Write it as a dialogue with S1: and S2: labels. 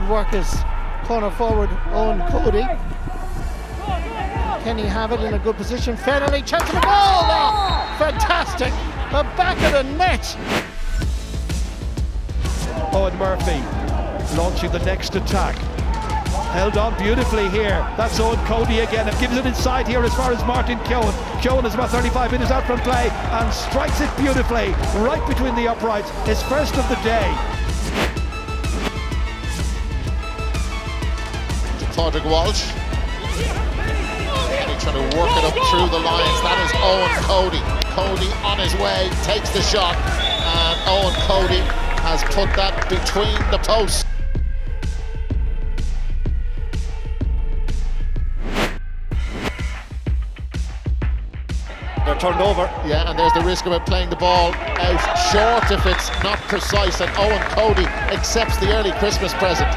S1: good work as corner forward Eoin Cody. Can he have it in a good position? Finally, chance of a goal! Oh, fantastic! The back of the net.
S2: Eoin Murphy launching the next attack. Held on beautifully here. That's Eoin Cody again. It gives it inside here as far as Martin Keoghan. Keoghan is about 35 minutes out from play and strikes it beautifully right between the uprights. His first of the day.
S3: Padraig Walsh. And he's trying to work it up through the lines. That is Eoin Cody. Cody on his way, takes the shot, and Eoin Cody has put that between the posts.
S2: They're turned over.
S3: Yeah, and there's the risk of it playing the ball out short if it's not precise, and Eoin Cody accepts the early Christmas present.